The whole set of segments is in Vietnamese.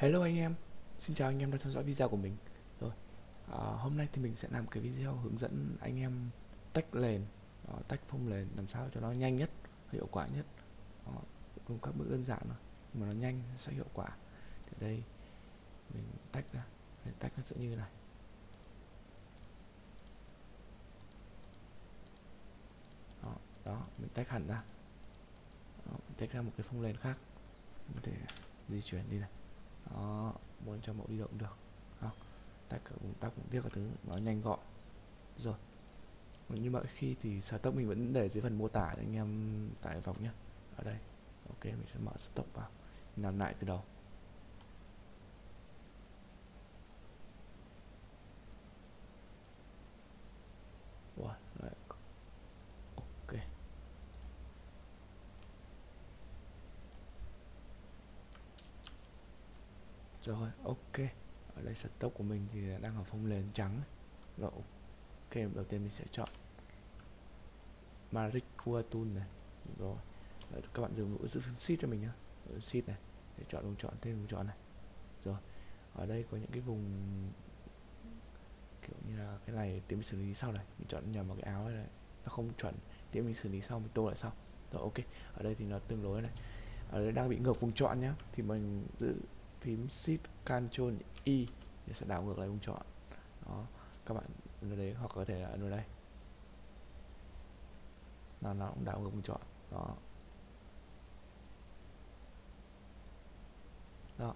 Hello anh em, xin chào anh em đang theo dõi video của mình. Rồi, à, hôm nay thì mình sẽ làm cái video hướng dẫn anh em tách nền đó, à, Tách phông nền làm sao cho nó nhanh nhất, hiệu quả nhất. Đó, Cùng các bước đơn giản thôi, nhưng mà nó nhanh, sẽ hiệu quả. Thì đây, mình tách ra, mình tách nó sẽ như này. Đó, đó mình tách hẳn ra. Đó, mình tách ra một cái phông nền khác. Mình có thể di chuyển đi này đó, muốn cho mẫu đi động được. Không tách các công tắc cũng tiếc các thứ, nó nhanh gọn. Rồi như mọi khi thì tốc mình vẫn để dưới phần mô tả cho anh em tải vòng nhé ở đây, ok, mình sẽ mở tốc vào. Làm lại từ đầu Wow, lại ok rồi ok. Ở đây stop của mình thì đang ở phông nền trắng. Rồi ok đầu tiên mình sẽ chọn Maricua tool này. Rồi Đấy, các bạn dùng ngữ giữ phím shift cho mình nhá. Shift này. Để chọn vùng chọn tên vùng chọn này. Rồi ở đây có những cái vùng kiểu như là cái này tiến mình xử lý sau này. Mình chọn nhầm vào cái áo này, nó không chuẩn tiến mình xử lý sau mình tô lại sau. Rồi ok. Ở đây thì nó tương đối này. Ở đây đang bị ngược vùng chọn nhá. Thì mình giữ phím Shift Ctrl Y. Để sẽ đảo ngược lại vùng chọn đó, các bạn ấn đấy hoặc có thể là ấn vào đây. Là nó cũng đảo ngược vùng chọn đó. Đó.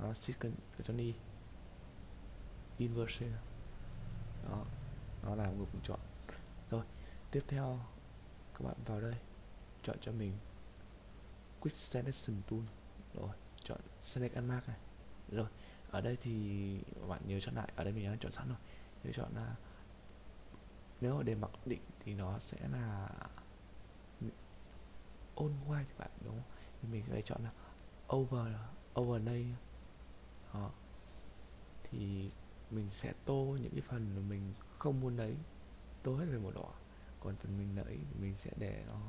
Shift Ctrl Y inversion đó, nó là ngược vùng chọn rồi, tiếp theo, các bạn vào đây. Chọn cho mình quick selection tool. Rồi chọn select and mark này. Rồi, ở đây thì bạn nhớ chọn lại, ở đây mình đã chọn sẵn rồi. Nhớ chọn là, nếu để mặc định thì nó sẽ là on white thì bạn đúng không? Thì mình sẽ chọn là over overlay đó. Thì mình sẽ tô những cái phần mà mình không muốn lấy, tô hết về màu đỏ còn phần mình lấy mình sẽ để nó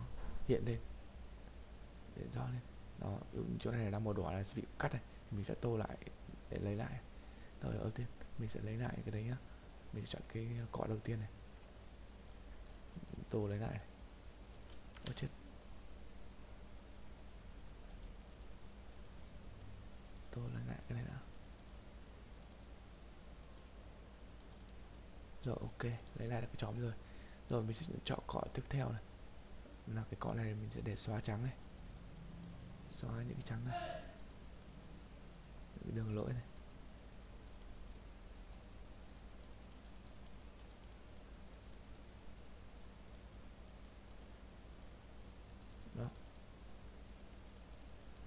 hiện lên, để rõ lên đó ừ, chỗ này là đang màu đỏ là sẽ bị cắt này mình sẽ tô lại để lấy lại. Rồi đầu tiên, mình sẽ lấy lại cái đấy nhá. Mình sẽ chọn cái cọ đầu tiên này. Tô lấy lại Ôi chết. Tô lấy lại cái này đã. Rồi, ok, lấy lại được cái chóm rồi. Rồi, mình sẽ chọn cọ tiếp theo này. Là cái cọ này mình sẽ để xóa trắng này xóa những cái trắng này. Những cái đường lỗi này. Đó.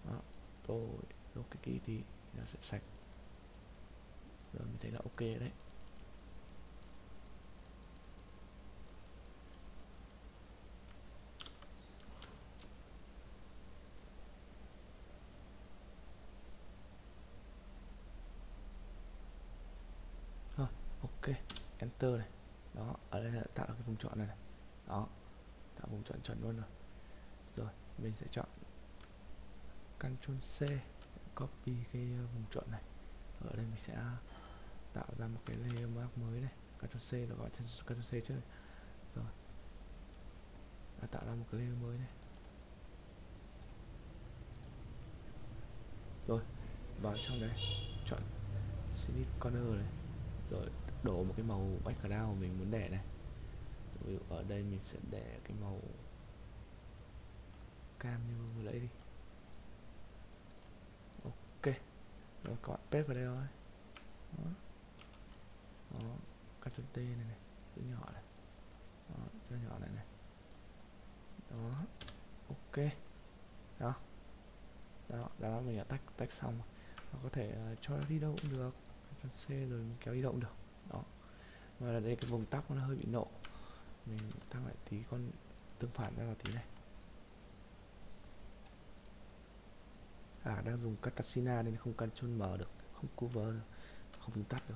Đó, tôi đốt cái kỳ thì nó sẽ sạch. Rồi mình thấy là ok đấy. Ok enter này. Đó ở đây là tạo ra cái vùng chọn này, này. Đó tạo vùng chọn chuẩn luôn rồi. Rồi mình sẽ chọn Ctrl C copy cái ờ, vùng chọn này. Ở đây mình sẽ tạo ra một cái layer map mới này. Ctrl C là gọi Ctrl C trước này. rồi. Đã tạo ra một cái layer mới này. Rồi vào trong đấy chọn select corner này. Rồi đổ một cái màu background mình muốn để này. Ví dụ ở đây mình sẽ để cái màu cam như vừa lấy đi. Ok rồi các bạn paste vào đây thôi đó, đó. cắt t này này chữ nhỏ này. Đó, chữ nhỏ này này. Đó ok. Đó. Đó đó mình đã tách tách xong. Nó có thể uh, cho nó đi đâu cũng được Ctrl C rồi mình kéo đi động được đó. Và là đây cái vùng tóc nó hơi bị nộ. Mình tăng lại tí con tương phản ra vào tí này. À đang dùng Katasina nên không Ctrl mở được không cover được không phím tắt được.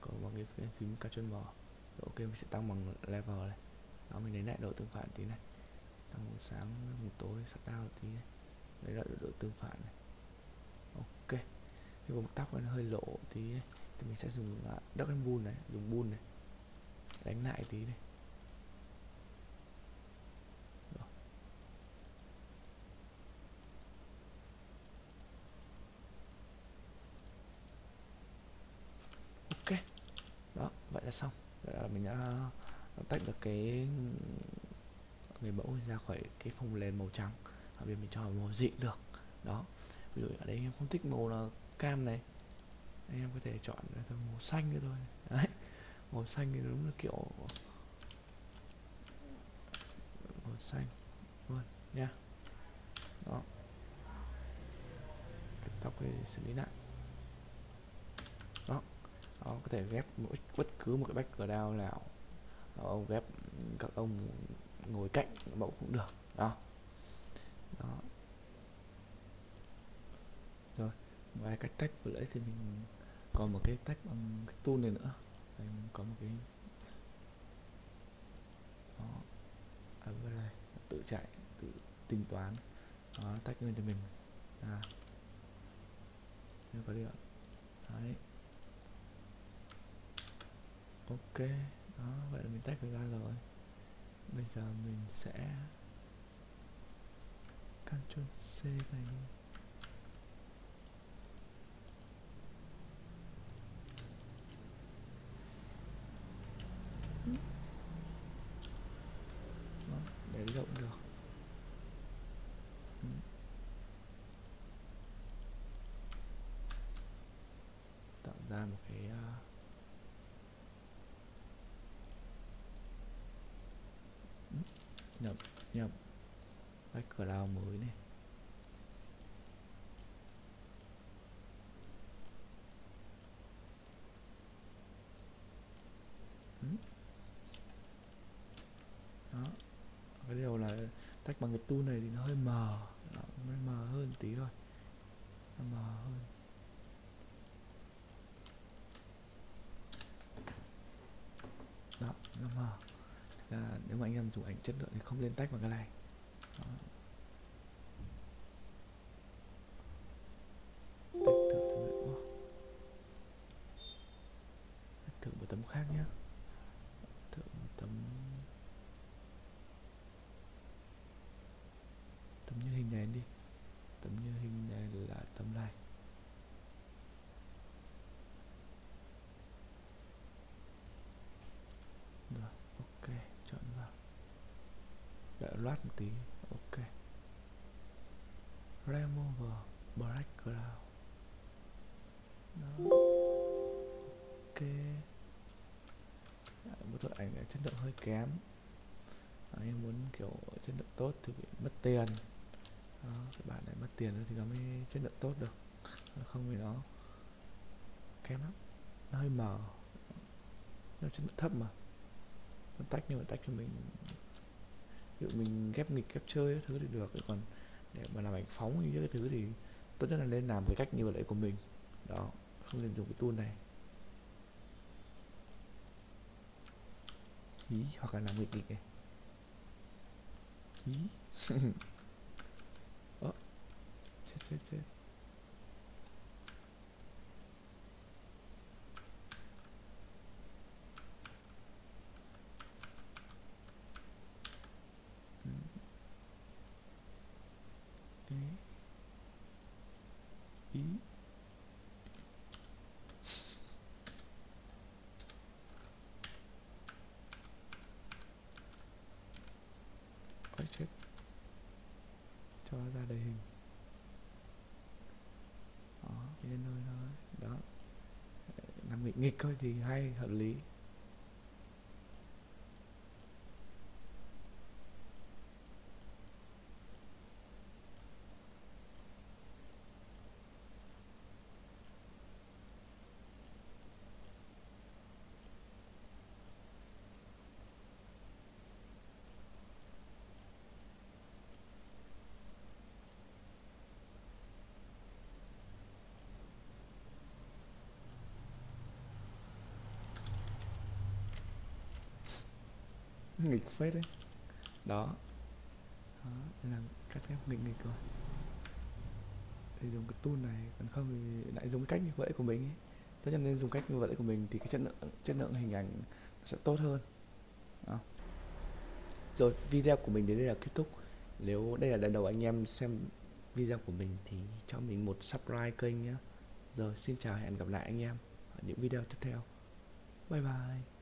Có bằng cái, cái phím Ctrl mở ok mình sẽ tăng bằng level này. Đó mình lấy lại độ tương phản tí này. Tăng vùng sáng vùng tối sắp down tí này. Lấy lại độ tương phản này. Ok. Cái vùng tóc nó hơi lộ tí ấy thì mình sẽ dùng uh, em Ball này dùng bull này đánh lại tí này. Ok đó vậy là xong. Vậy là mình đã tách được cái người mẫu ra khỏi cái phông lên màu trắng ở bên mình cho vào màu dị được. Đó ví dụ ở đây em không thích màu là cam này anh em có thể chọn màu xanh nữa thôi. Đấy, màu xanh thì đúng là kiểu màu xanh luôn nha. Đó. Tóc thì xử lý lại. Đó đó, có thể ghép mỗi bất cứ một cái background nào. Ông ghép, các ông ngồi cạnh mẫu cũng được. Đó. Đó. Rồi, ngoài cách tách vừa nãy thì mình còn một cái tách bằng cái tool này nữa. Đây mình có một cái đó ở bên đây tự chạy tự tính toán. Đó, tách lên cho mình. À. Chưa có điện. Đấy. Ok. Đó vậy là mình tách được ra rồi. Bây giờ mình sẽ Ctrl C này Đó, để rộng được Ừ. tạo ra một cái ờ, uh, nhập nhập background mới này. Đó. Cái điều là tách bằng cái tool này thì nó hơi mờ. Nó nó mờ hơn tí thôi. Mờ hơn. Đó nó mờ Thực ra nếu mà anh em dùng ảnh chất lượng thì không lên tách vào cái này đó. Loát một tí. Ok. Remove background đó. Ok. Dạ, một bức ảnh chất lượng hơi kém. Anh em muốn kiểu chất lượng tốt thì bị mất tiền. Đó, các bạn này mất tiền thì nó mới chất lượng tốt được. Không thì nó kém lắm. Nó hơi mờ. Nó chất lượng thấp mà. Nó tách nhưng mà tách cho mình ví dụ mình ghép nghịch, ghép chơi thứ thì được còn để mà làm ảnh phóng như cái thứ thì tốt nhất là nên làm cái cách như vậy của mình. Đó, không nên dùng cái tool này. Ý, hoặc là làm nghịch nghịch này. Ý. Ờ chết chết chết Ừ. ý ý Chết. Cho ra đầy hình. Đó, yên thôi thôi Đó. Ờ, làm nghịch nghịch thôi thì hay, hợp lý. Nghịch phết đấy. Đó. Đó làm cắt ghép nghịch nghịch rồi. Thì dùng cái tool này, còn không thì lại dùng cách như vậy của mình ấy. Tất nhiên nên dùng cách như vậy của mình thì cái chất lượng chất lượng hình ảnh sẽ tốt hơn. Đó. rồi, video của mình đến đây là kết thúc. Nếu đây là lần đầu anh em xem video của mình thì cho mình một subscribe kênh nhé. Rồi, xin chào hẹn gặp lại anh em ở những video tiếp theo. Bye bye.